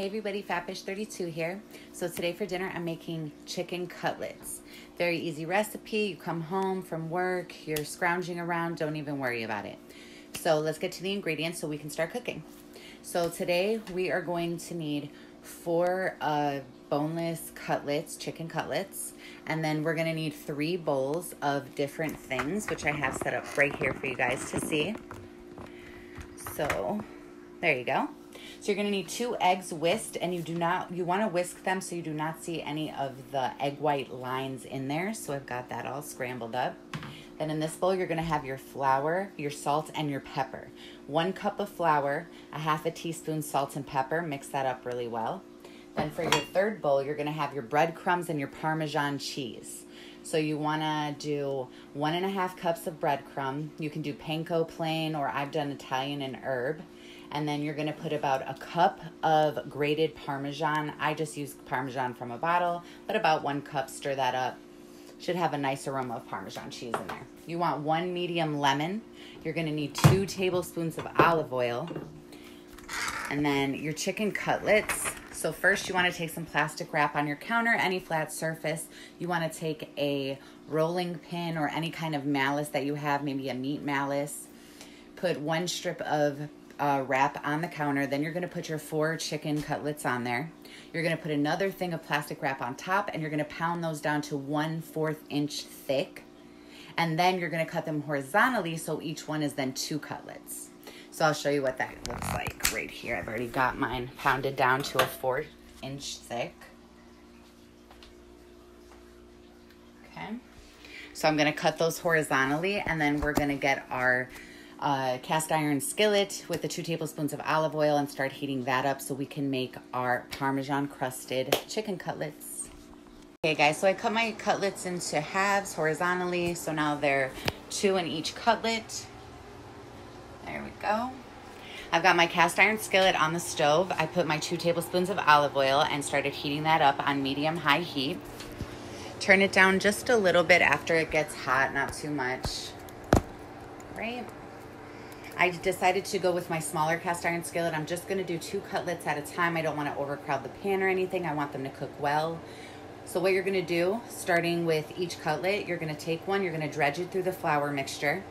Hey everybody, Fatfish32 here. So today for dinner I'm making chicken cutlets. Very easy recipe. You come home from work, you're scrounging around, don't even worry about it. So let's get to the ingredients so we can start cooking. So today we are going to need four uh, boneless cutlets, chicken cutlets, and then we're gonna need three bowls of different things, which I have set up right here for you guys to see. So there you go. So you're gonna need two eggs whisked and you do not, you wanna whisk them so you do not see any of the egg white lines in there. So I've got that all scrambled up. Then in this bowl, you're gonna have your flour, your salt, and your pepper. One cup of flour, a half a teaspoon salt and pepper, mix that up really well. Then for your third bowl, you're gonna have your breadcrumbs and your Parmesan cheese. So you wanna do one and a half cups of breadcrumb. You can do panko plain or I've done Italian and herb and then you're gonna put about a cup of grated Parmesan. I just use Parmesan from a bottle, but about one cup, stir that up. Should have a nice aroma of Parmesan cheese in there. You want one medium lemon. You're gonna need two tablespoons of olive oil. And then your chicken cutlets. So first you wanna take some plastic wrap on your counter, any flat surface. You wanna take a rolling pin or any kind of malice that you have, maybe a meat malice. Put one strip of uh, wrap on the counter. Then you're going to put your four chicken cutlets on there. You're going to put another thing of plastic wrap on top and you're going to pound those down to one fourth inch thick. And then you're going to cut them horizontally so each one is then two cutlets. So I'll show you what that looks like right here. I've already got mine pounded down to a four inch thick. Okay. So I'm going to cut those horizontally and then we're going to get our uh, cast iron skillet with the two tablespoons of olive oil and start heating that up so we can make our Parmesan crusted chicken cutlets. Okay guys, so I cut my cutlets into halves horizontally. So now they're two in each cutlet. There we go. I've got my cast iron skillet on the stove. I put my two tablespoons of olive oil and started heating that up on medium high heat. Turn it down just a little bit after it gets hot, not too much. Right? I decided to go with my smaller cast iron skillet. I'm just gonna do two cutlets at a time. I don't wanna overcrowd the pan or anything. I want them to cook well. So what you're gonna do, starting with each cutlet, you're gonna take one, you're gonna dredge it through the flour mixture.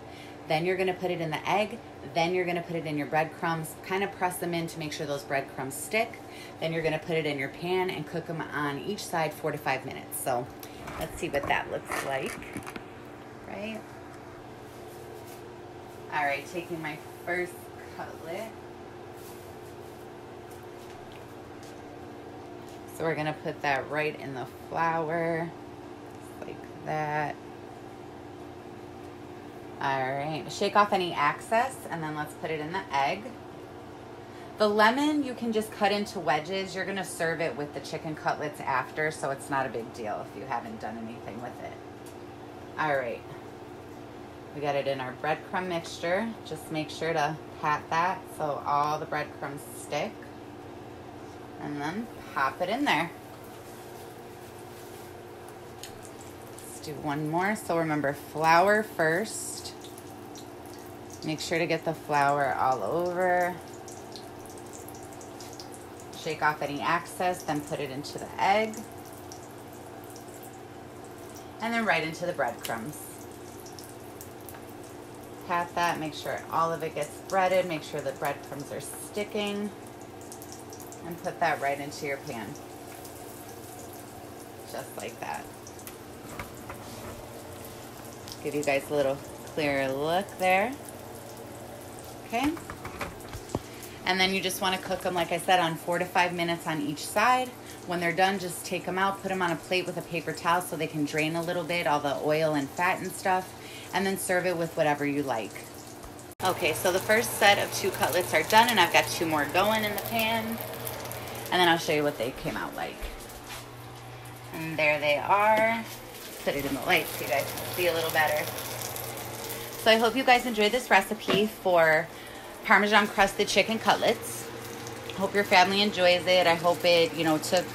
Then you're gonna put it in the egg. Then you're gonna put it in your breadcrumbs, kind of press them in to make sure those breadcrumbs stick. Then you're gonna put it in your pan and cook them on each side four to five minutes. So let's see what that looks like, right? All right, taking my first cutlet. So we're gonna put that right in the flour, like that. All right, shake off any excess and then let's put it in the egg. The lemon you can just cut into wedges. You're gonna serve it with the chicken cutlets after, so it's not a big deal if you haven't done anything with it. All right. We got it in our breadcrumb mixture. Just make sure to pat that so all the breadcrumbs stick. And then pop it in there. Let's do one more. So remember, flour first. Make sure to get the flour all over. Shake off any excess, then put it into the egg. And then right into the breadcrumbs pat that, make sure all of it gets breaded, make sure the breadcrumbs are sticking, and put that right into your pan. Just like that. Give you guys a little clearer look there. Okay. And then you just want to cook them, like I said, on four to five minutes on each side. When they're done, just take them out, put them on a plate with a paper towel so they can drain a little bit, all the oil and fat and stuff and then serve it with whatever you like. Okay, so the first set of two cutlets are done and I've got two more going in the pan. And then I'll show you what they came out like. And there they are. Put it in the light so you guys can see a little better. So I hope you guys enjoyed this recipe for Parmesan crusted chicken cutlets. Hope your family enjoys it. I hope it, you know, took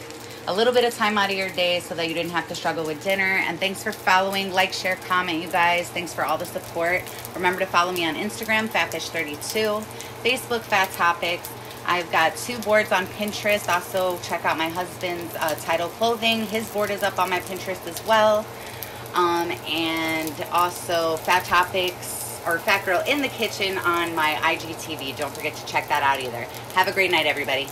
a little bit of time out of your day so that you didn't have to struggle with dinner. And thanks for following, like, share, comment, you guys. Thanks for all the support. Remember to follow me on Instagram, Fatfish32, Facebook, Fat Topics. I've got two boards on Pinterest. Also, check out my husband's uh, Title Clothing. His board is up on my Pinterest as well. Um, and also Fat Topics or Fat Girl in the Kitchen on my IGTV. Don't forget to check that out either. Have a great night, everybody.